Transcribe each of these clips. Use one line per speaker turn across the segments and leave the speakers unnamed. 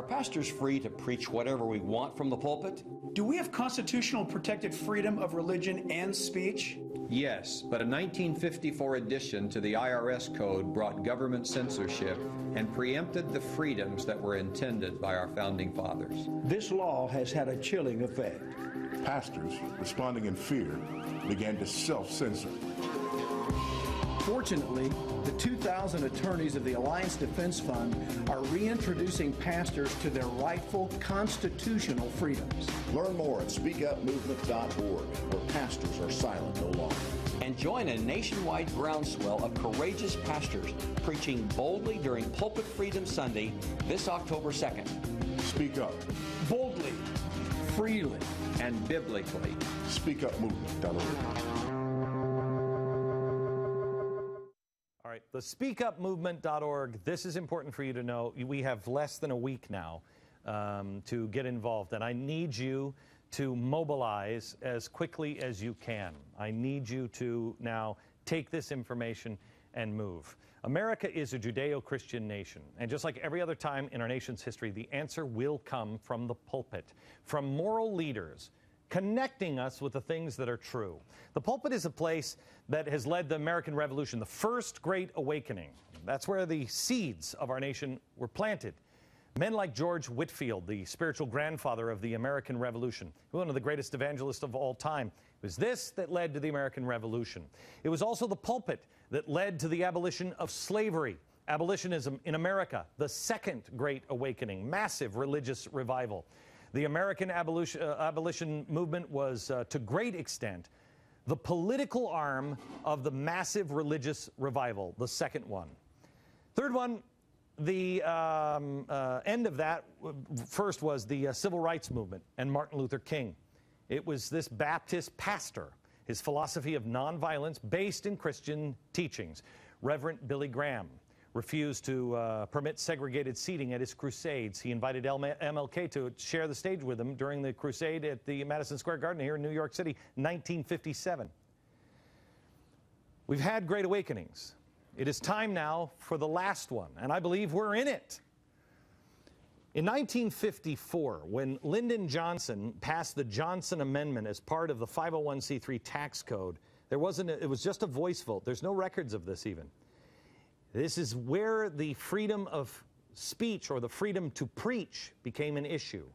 Are pastors free to preach whatever we want from the pulpit?
Do we have constitutional protected freedom of religion and speech?
Yes, but a 1954 addition to the IRS code brought government censorship and preempted the freedoms that were intended by our founding fathers.
This law has had a chilling effect.
Pastors, responding in fear, began to self censor.
Fortunately, the 2,000 attorneys of the Alliance Defense Fund are reintroducing pastors to their rightful constitutional freedoms.
Learn more at speakupmovement.org, where pastors are silent no longer.
And join a nationwide groundswell of courageous pastors preaching boldly during Pulpit Freedom Sunday this October 2nd.
Speak up.
Boldly, freely,
and biblically.
SpeakUpMovement.org.
right, the speakupmovement.org. This is important for you to know. We have less than a week now um, to get involved, and I need you to mobilize as quickly as you can. I need you to now take this information and move. America is a Judeo Christian nation, and just like every other time in our nation's history, the answer will come from the pulpit, from moral leaders connecting us with the things that are true. The pulpit is a place that has led the American Revolution, the first great awakening. That's where the seeds of our nation were planted. Men like George Whitefield, the spiritual grandfather of the American Revolution, one of the greatest evangelists of all time. It was this that led to the American Revolution. It was also the pulpit that led to the abolition of slavery. Abolitionism in America, the second great awakening, massive religious revival. The American abolition, uh, abolition movement was, uh, to great extent, the political arm of the massive religious revival, the second one. Third one, the um, uh, end of that first was the uh, civil rights movement and Martin Luther King. It was this Baptist pastor, his philosophy of nonviolence based in Christian teachings, Reverend Billy Graham refused to uh, permit segregated seating at his crusades. He invited MLK to share the stage with him during the crusade at the Madison Square Garden here in New York City, 1957. We've had great awakenings. It is time now for the last one, and I believe we're in it. In 1954, when Lyndon Johnson passed the Johnson Amendment as part of the 501c3 tax code, there wasn't a, it was just a voice vote. There's no records of this even. This is where the freedom of speech or the freedom to preach became an issue.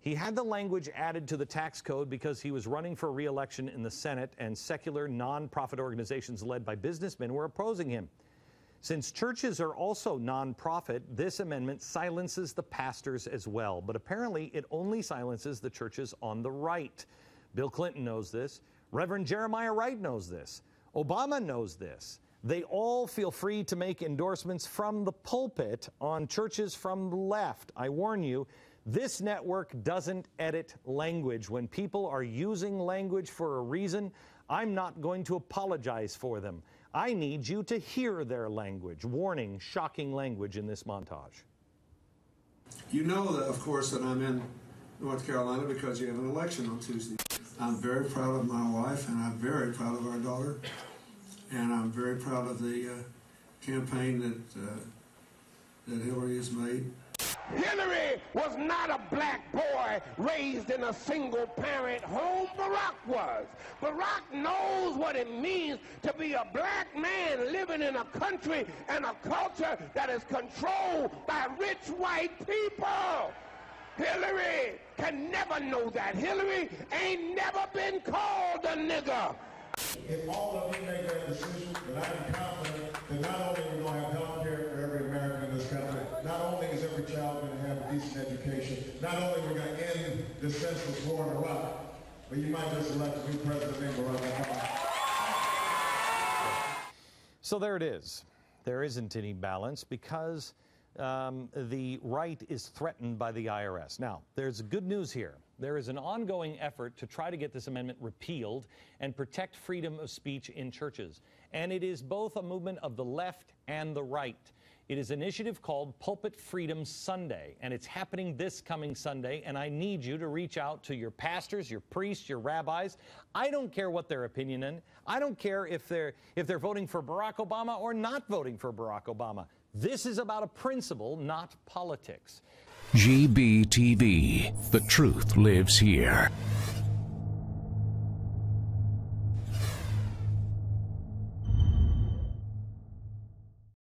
He had the language added to the tax code because he was running for reelection in the Senate, and secular nonprofit organizations led by businessmen were opposing him. Since churches are also nonprofit, this amendment silences the pastors as well. But apparently, it only silences the churches on the right. Bill Clinton knows this. Reverend Jeremiah Wright knows this. Obama knows this. They all feel free to make endorsements from the pulpit on churches from the left. I warn you, this network doesn't edit language. When people are using language for a reason, I'm not going to apologize for them. I need you to hear their language. Warning, shocking language in this montage.
You know, that, of course, that I'm in North Carolina because you have an election on Tuesday. I'm very proud of my wife and I'm very proud of our daughter and I'm very proud of the uh, campaign that uh, that Hillary has made.
Hillary was not a black boy raised in a single parent home. Barack was. Barack knows what it means to be a black man living in a country and a culture that is controlled by rich white people. Hillary can never know that. Hillary ain't never been called a nigger.
If all of you make that decision, then I'm confident that not only are we going to have health care for every American in this country, not only is every child going to have a decent education, not only are we going to end the senseless war in Iraq, but you might just elect a new president named Barack.
So there it is. There isn't any balance because um, the right is threatened by the IRS. Now, there's good news here. There is an ongoing effort to try to get this amendment repealed and protect freedom of speech in churches. And it is both a movement of the left and the right. It is an initiative called Pulpit Freedom Sunday, and it's happening this coming Sunday. And I need you to reach out to your pastors, your priests, your rabbis. I don't care what their opinion is. I don't care if they're if they're voting for Barack Obama or not voting for Barack Obama. This is about a principle, not politics.
GBTV. The truth lives here.